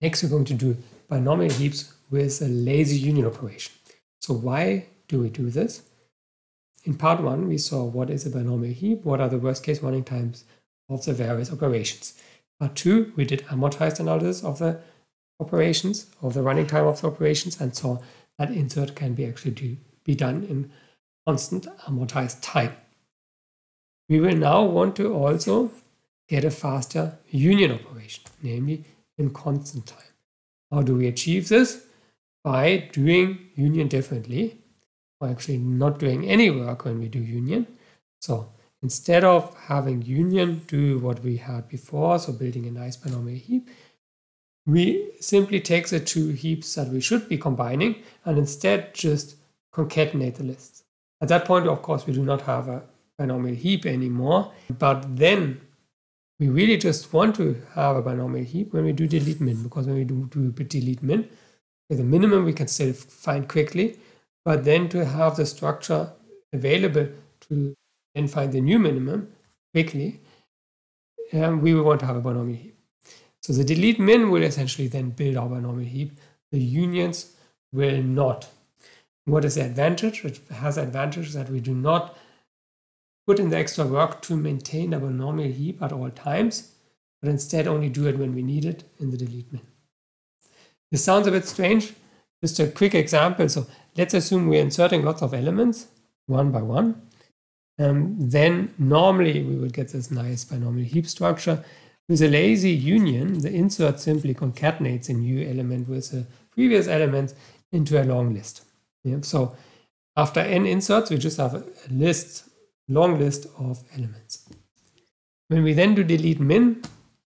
Next, we're going to do binomial heaps with a lazy union operation. So why do we do this? In part one, we saw what is a binomial heap, what are the worst case running times of the various operations. Part two, we did amortized analysis of the operations, of the running time of the operations, and saw that insert can be actually do, be done in constant amortized time. We will now want to also get a faster union operation, namely in constant time. How do we achieve this? By doing union differently, or actually not doing any work when we do union. So instead of having union do what we had before, so building a nice binomial heap, we simply take the two heaps that we should be combining and instead just concatenate the lists. At that point, of course, we do not have a binomial heap anymore, but then we really just want to have a binomial heap when we do delete min, because when we do, do delete min, a minimum we can still find quickly, but then to have the structure available to then find the new minimum quickly, um, we will want to have a binomial heap. So the delete min will essentially then build our binomial heap. The unions will not. What is the advantage? It has the advantage that we do not put in the extra work to maintain our normal heap at all times, but instead only do it when we need it in the delete min. This sounds a bit strange. Just a quick example. So let's assume we're inserting lots of elements one by one. Um, then normally we would get this nice binomial heap structure. With a lazy union, the insert simply concatenates a new element with a previous element into a long list. Yeah, so after n inserts, we just have a list long list of elements. When we then do delete min,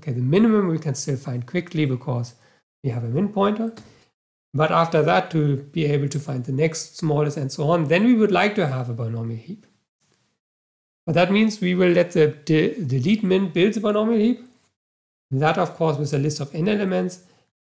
okay, the minimum we can still find quickly because we have a min pointer. But after that, to be able to find the next smallest and so on, then we would like to have a binomial heap. But that means we will let the de delete min build the binomial heap. That, of course, with a list of n elements,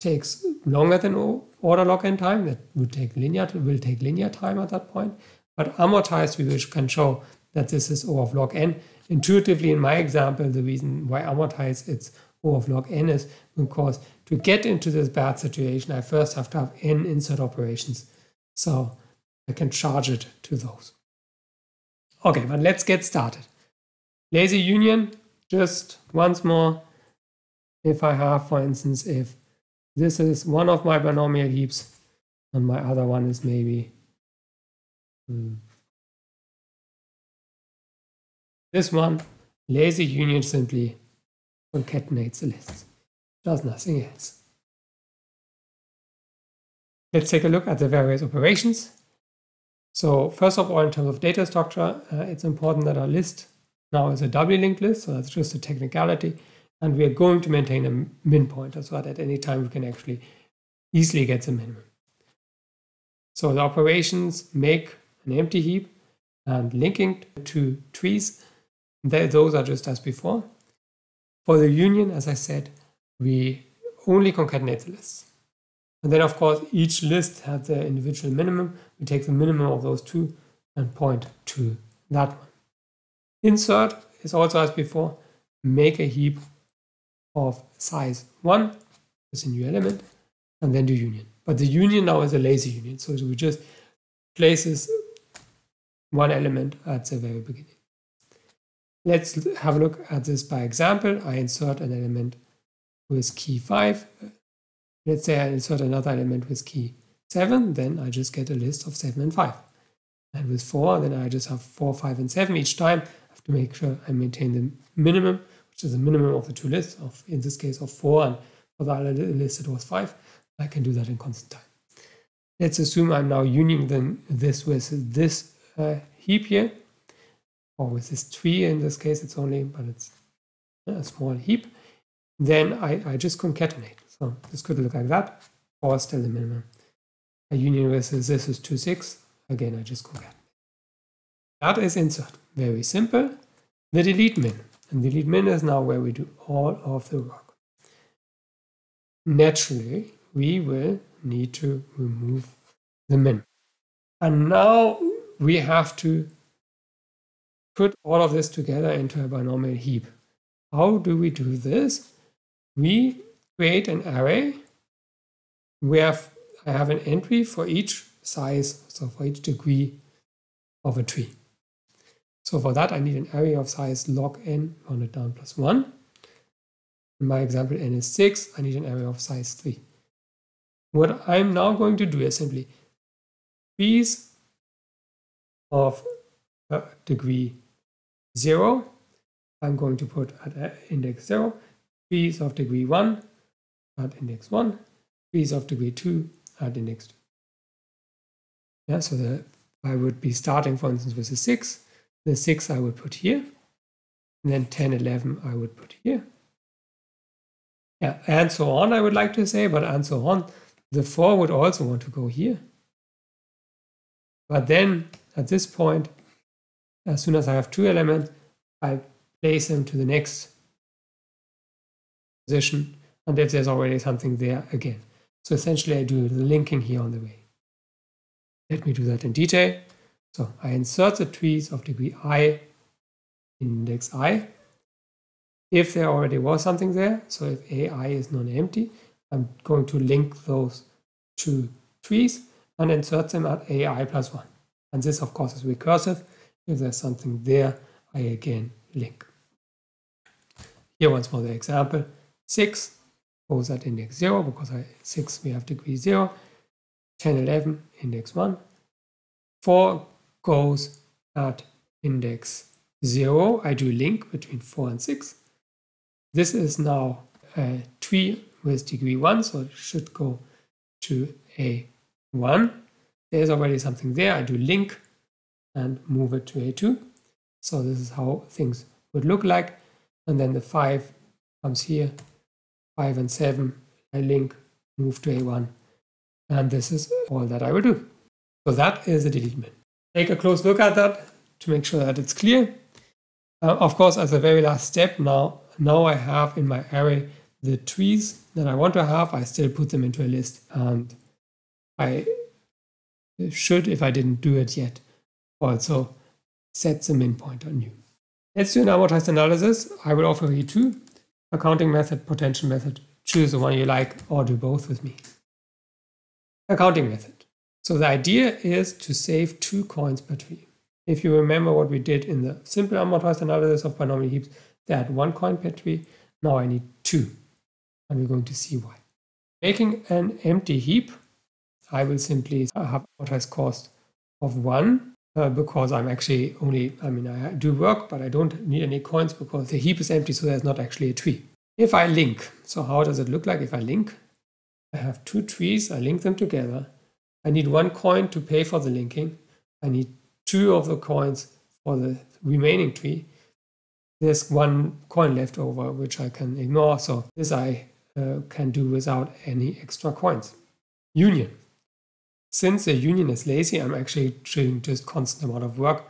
takes longer than order log n time. That would take linear will take linear time at that point. But amortized, we can show that this is O of log n. Intuitively, in my example, the reason why amortize it's O of log n is because to get into this bad situation, I first have to have n insert operations. So I can charge it to those. Okay, but let's get started. Lazy union, just once more, if I have, for instance, if this is one of my binomial heaps and my other one is maybe hmm, this one, lazy union simply concatenates the lists, does nothing else. Let's take a look at the various operations. So first of all, in terms of data structure, uh, it's important that our list now is a doubly linked list, so that's just a technicality. And we are going to maintain a min pointer so that at any time we can actually easily get the minimum. So the operations make an empty heap and linking to trees those are just as before. For the union, as I said, we only concatenate the lists. And then, of course, each list has the individual minimum. We take the minimum of those two and point to that one. Insert is also as before, make a heap of size 1 with a new element, and then do union. But the union now is a lazy union, so we just places one element at the very beginning. Let's have a look at this by example. I insert an element with key 5. Let's say I insert another element with key 7, then I just get a list of 7 and 5. And with 4, then I just have 4, 5, and 7 each time. I have to make sure I maintain the minimum, which is the minimum of the two lists, of in this case of 4, and for the other list it was 5. I can do that in constant time. Let's assume I'm now unioning this with this uh, heap here or with this tree in this case, it's only, but it's a small heap, then I, I just concatenate. So this could look like that, or still the minimum. A union with this is 2, 6. Again, I just concatenate. That is insert. Very simple. The delete min. And delete min is now where we do all of the work. Naturally, we will need to remove the min. And now we have to put all of this together into a binomial heap. How do we do this? We create an array where I have an entry for each size, so for each degree of a tree. So for that, I need an array of size log n rounded down plus 1. In my example, n is 6. I need an array of size 3. What I'm now going to do is simply trees of uh, degree 0. I'm going to put at uh, index 0. Trees of degree 1 at index 1. Trees of degree 2 at index 2. Yeah, so the, I would be starting, for instance, with a 6. The 6 I would put here. And then 10, 11 I would put here. Yeah, and so on, I would like to say, but and so on. The 4 would also want to go here. But then at this point, as soon as I have two elements, I place them to the next position. And if there's already something there, again. So essentially, I do the linking here on the way. Let me do that in detail. So I insert the trees of degree i index i. If there already was something there, so if ai is non-empty, I'm going to link those two trees and insert them at ai plus 1. And this, of course, is recursive. If there's something there, I again link. Here once more the example. 6 goes at index 0 because I 6 we have degree 0. 10, 11, index 1. 4 goes at index 0. I do link between 4 and 6. This is now a tree with degree 1, so it should go to A1. There's already something there. I do link and move it to A2. So this is how things would look like. And then the 5 comes here, 5 and 7, I link, move to A1, and this is all that I will do. So that is a delete min. Take a close look at that to make sure that it's clear. Uh, of course, as a very last step now, now I have in my array the trees that I want to have. I still put them into a list and I should, if I didn't do it yet, also set the min point on new. Let's do an amortized analysis. I will offer you two, accounting method, potential method. Choose the one you like or do both with me accounting method. So the idea is to save two coins per tree. If you remember what we did in the simple amortized analysis of binomial heaps, they had one coin per tree. Now I need two, and we're going to see why. Making an empty heap, I will simply have amortized cost of one uh, because I'm actually only, I mean, I do work, but I don't need any coins because the heap is empty, so there's not actually a tree. If I link, so how does it look like if I link? I have two trees, I link them together. I need one coin to pay for the linking. I need two of the coins for the remaining tree. There's one coin left over, which I can ignore. So this I uh, can do without any extra coins. Union. Since the union is lazy, I'm actually doing just constant amount of work.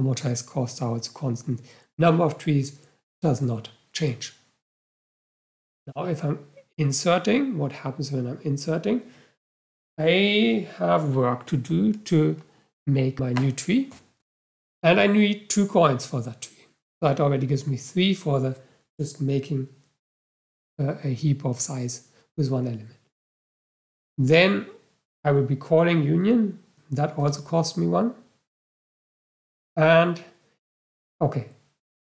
Amortized cost are constant. Number of trees does not change. Now, if I'm inserting, what happens when I'm inserting? I have work to do to make my new tree. And I need two coins for that tree. That already gives me three for the just making a, a heap of size with one element. Then I will be calling union. That also costs me one. And okay,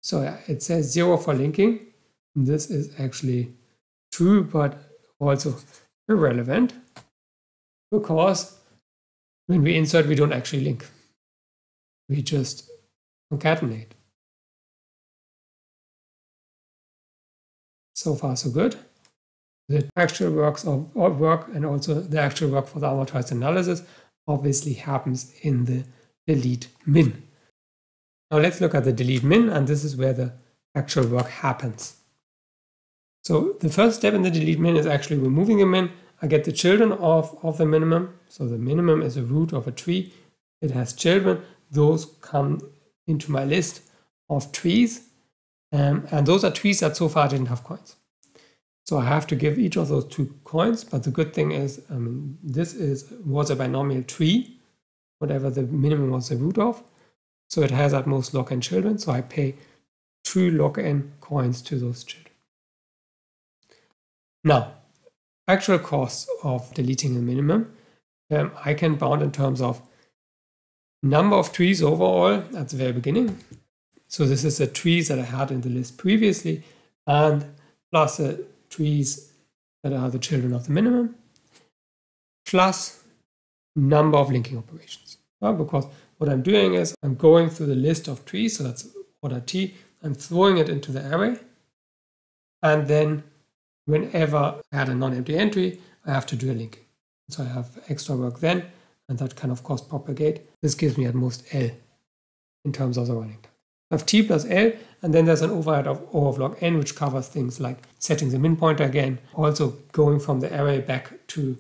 so it says zero for linking. This is actually true, but also irrelevant because when we insert, we don't actually link. We just concatenate. So far, so good. The actual works of work and also the actual work for the amortized analysis obviously happens in the delete min. Now let's look at the delete min, and this is where the actual work happens. So the first step in the delete min is actually removing a min. I get the children of, of the minimum. So the minimum is a root of a tree. It has children. Those come into my list of trees. Um, and those are trees that so far didn't have coins. So I have to give each of those two coins. But the good thing is, I mean, this is was a binomial tree, whatever the minimum was the root of. So it has at most log n children. So I pay two log n coins to those children. Now, actual cost of deleting the minimum, um, I can bound in terms of number of trees overall at the very beginning. So this is the trees that I had in the list previously, and plus the trees that are the children of the minimum, plus number of linking operations. Well, because what I'm doing is I'm going through the list of trees, so that's order t, I'm throwing it into the array, and then whenever I add a non-empty entry, I have to do a linking. So I have extra work then, and that can of course propagate. This gives me at most L in terms of the running time. Have T plus L, and then there's an overhead of O of log N, which covers things like setting the min pointer again, also going from the array back to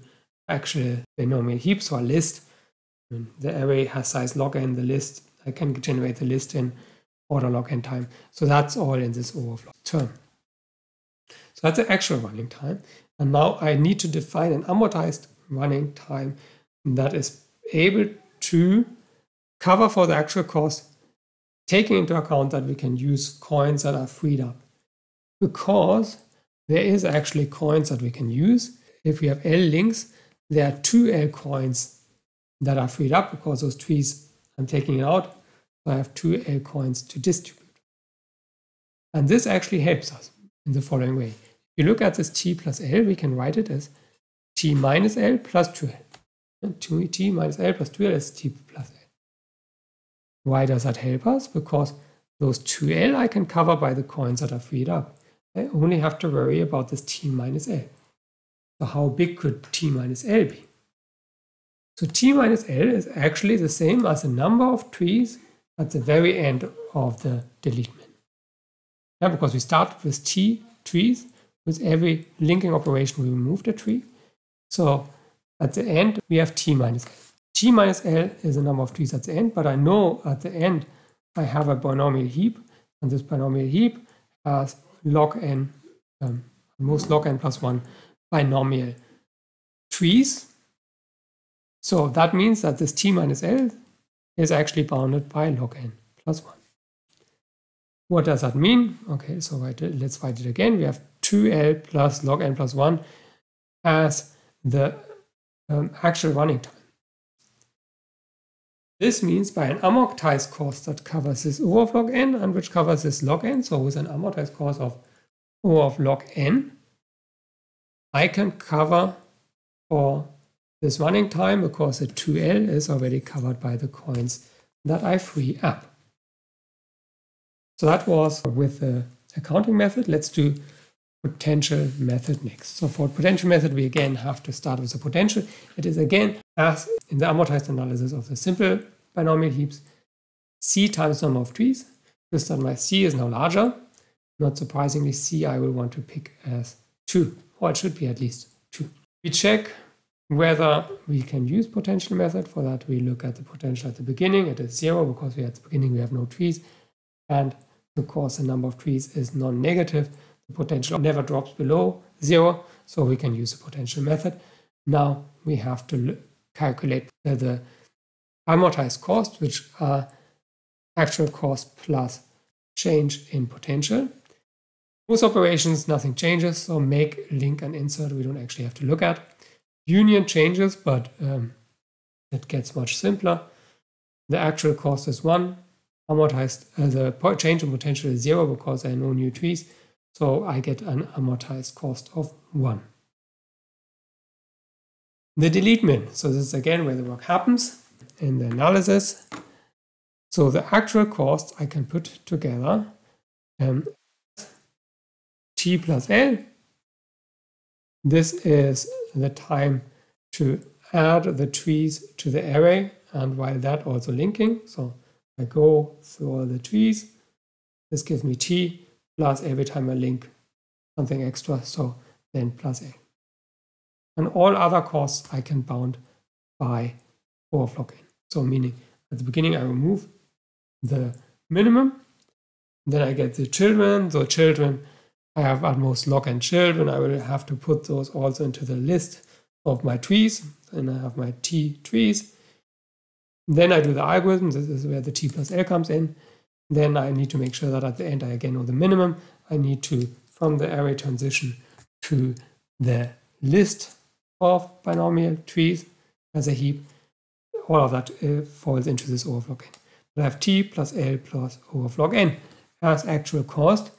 actual binomial heap, so a list. The array has size log n, the list, I can generate the list in order log n time. So that's all in this O of log term. So that's the actual running time. And now I need to define an amortized running time that is able to cover for the actual cost, taking into account that we can use coins that are freed up. Because there is actually coins that we can use. If we have L links, there are two L coins that are freed up because those trees I'm taking it out. So I have two L coins to distribute. And this actually helps us in the following way. If you look at this T plus L, we can write it as t minus L plus 2L. And 2t minus L plus 2L is t plus. Why does that help us? Because those 2L I can cover by the coins that are freed up. I only have to worry about this t minus L. So how big could t minus L be? So t minus L is actually the same as the number of trees at the very end of the delete min. Yeah, because we start with t trees, with every linking operation we remove a tree. So at the end, we have t minus L. t minus L is the number of trees at the end, but I know at the end I have a binomial heap, and this binomial heap has log n, um, most log n plus 1 binomial trees. So that means that this t minus L is actually bounded by log n plus 1. What does that mean? Okay, so let's write it again. We have 2L plus log n plus 1 as the um, actual running time. This means by an amortized cost that covers this O of log n and which covers this log n, so with an amortized cost of O of log n, I can cover for this running time because the 2L is already covered by the coins that I free up. So that was with the accounting method. Let's do potential method next. So for potential method, we again have to start with the potential. It is again, as in the amortized analysis of the simple binomial heaps, C times number of trees. Just that my C is now larger. Not surprisingly, C I will want to pick as 2, or it should be at least 2. We check whether we can use potential method. For that, we look at the potential at the beginning. It is 0 because we at the beginning we have no trees. And of course, the number of trees is non-negative the potential never drops below zero, so we can use the potential method. Now we have to calculate the amortized cost, which are actual cost plus change in potential. Most operations, nothing changes, so make, link, and insert we don't actually have to look at. Union changes, but um, it gets much simpler. The actual cost is 1, amortized, uh, the change in potential is 0 because there are no new trees. So I get an amortized cost of 1. The delete min. So this is again where the work happens in the analysis. So the actual cost I can put together um, t plus l. This is the time to add the trees to the array and while that also linking. So I go through all the trees. This gives me t plus every time I link something extra, so then plus A. And all other costs I can bound by O of log n. So meaning at the beginning I remove the minimum, then I get the children, the children I have at most log n children, I will have to put those also into the list of my trees, and I have my T trees. Then I do the algorithm, this is where the T plus L comes in, then I need to make sure that at the end I again know the minimum. I need to, from the array transition to the list of binomial trees as a heap, all of that uh, falls into this O of n. But I have t plus L plus O of log n as actual cost.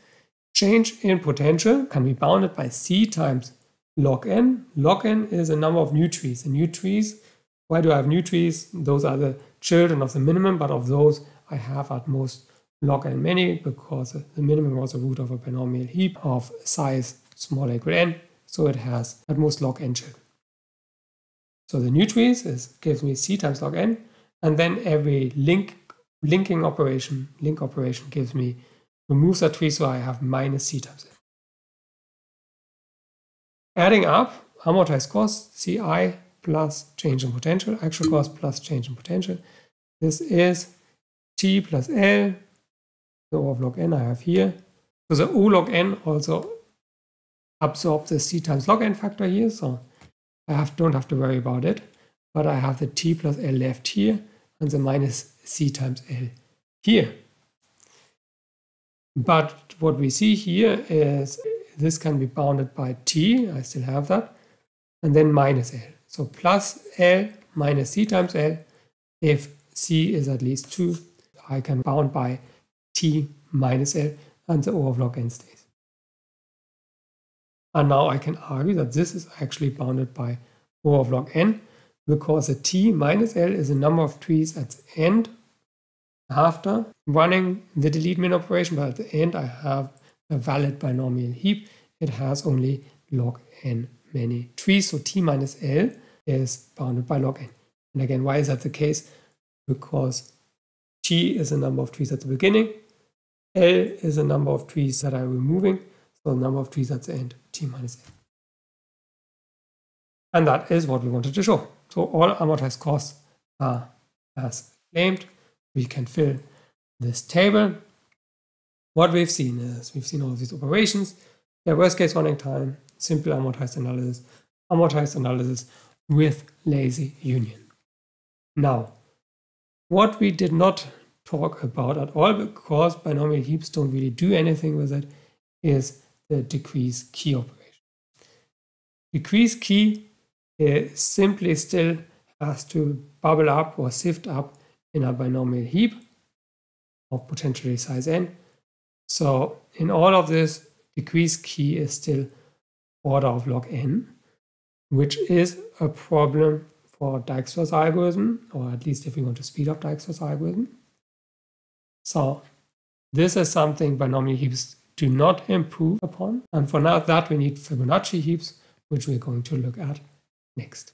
Change in potential can be bounded by c times log n. Log n is a number of new trees. And new trees, why do I have new trees? Those are the children of the minimum, but of those I have at most log n many because the minimum was a root of a binomial heap of size small equal n. So it has at most log n children. So the new trees is, gives me c times log n, and then every link linking operation, link operation gives me removes a tree, so I have minus c times n. Adding up amortized cost, ci plus change in potential, actual cost plus change in potential. This is t plus L, the O of log n I have here. So the O log n also absorbs the c times log n factor here, so I have, don't have to worry about it. But I have the t plus L left here and the minus c times L here. But what we see here is this can be bounded by t, I still have that, and then minus L. So plus L minus c times L. If c is at least 2, I can bound by t minus L and the O of log n stays. And now I can argue that this is actually bounded by O of log n because the t minus L is the number of trees at the end after running the delete min operation, but at the end I have a valid binomial heap. It has only log n many trees, so t minus L is bounded by log n. And again, why is that the case? Because t is the number of trees at the beginning, L is the number of trees that I'm removing, so the number of trees at the end, t minus n. And that is what we wanted to show. So all amortized costs are as claimed. We can fill this table. What we've seen is we've seen all these operations. Their worst case running time, simple amortized analysis, amortized analysis with lazy union. Now, what we did not talk about at all because binomial heaps don't really do anything with it is the decrease key operation. Decrease key is simply still has to bubble up or sift up in a binomial heap of potentially size n. So in all of this, decrease key is still order of log n, which is a problem for Dijkstra's algorithm, or at least if we want to speed up Dijkstra's algorithm. So this is something binomial heaps do not improve upon. And for now that we need Fibonacci heaps, which we're going to look at next.